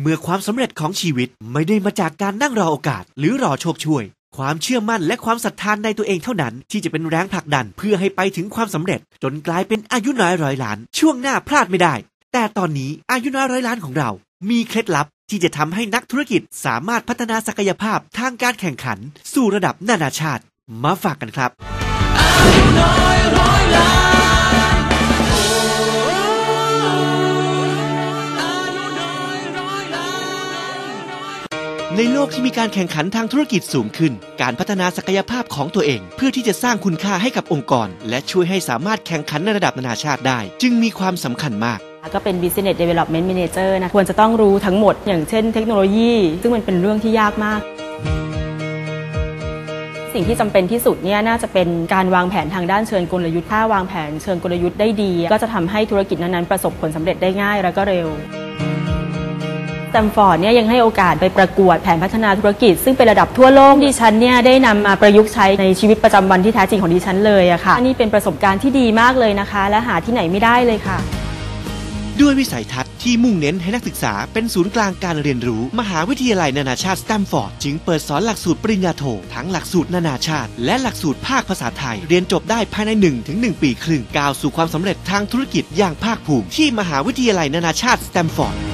เมื่อความสำเร็จของชีวิตไม่ได้มาจากการนั่งรอโอกาส หรือรอโชคช่วย ความเชื่อมั่นและความศรัทธานในตัวเองเท่านั้น ที่จะเป็นแรงผลักดันเพื่อให้ไปถึงความสำเร็จ จนกลายเป็นอายุน้อยร้อยล้าน ช่วงหน้าพลาดไม่ได้ แต่ตอนนี้อายุน้อยร้อยล้านของเรา มีเคล็ดลับที่จะทำให้นักธุรกิจสามารถพัฒนาศักยภาพทางการแข่งขัน สู่ระดับนานาชาติ มาฝากกันครับ ในโลกที่มีการแข่งขันทางธุรกิจสูงขึ้น การพัฒนาศักยภาพของตัวเอง เพื่อที่จะสร้างคุณค่าให้กับองค์กร และช่วยให้สามารถแข่งขันในระดับนานาชาติได้ จึงมีความสำคัญมากก็เป็น Business Development Manager นะควรจะต้องรู้ทั้งหมด อย่างเช่นเทคโนโลยี ซึ่งมันเป็นเรื่องที่ยากมาก สิ่งที่จำเป็นที่สุดเนี่ยน่าจะเป็นการวางแผนทางด้านเชิงกลยุทธ์ถ้าวางแผนเชิงกลยุทธ์ได้ดี ก็จะทำให้ธุรกิจนั้นๆประสบผลสำเร็จได้ง่ายแล้วก็เร็ว สแตมฟอร์ดเนี่ยยังให้โอกาสไปประกวดแผนพัฒนาธุรกิจ ซึ่งเป็นระดับทั่วโลกดิฉันเนี่ยได้นำมาประยุกต์ใช้ในชีวิตประจำวันที่แท้จริงของดิฉันเลยอะค่ะนี่เป็นประสบการณ์ที่ดีมากเลยนะคะ และหาที่ไหนไม่ได้เลยค่ะ ด้วยวิสัยทัศน์ที่มุ่งเน้นให้นักศึกษาเป็นศูนย์กลางการเรียนรู้ มหาวิทยาลัยนานาชาติสแตมฟอร์ดจึงเปิดสอนหลักสูตรปริญญาโททั้งหลักสูตรนานาชาติ และหลักสูตรภาคภาษาไทย เรียนจบได้ภายใน 1-1 ปีครึ่งก้าวสู่ความสำเร็จทางธุรกิจอย่างภาคภูมิที่มหาวิทยาลัยนานาชาติสแตมฟอร์ด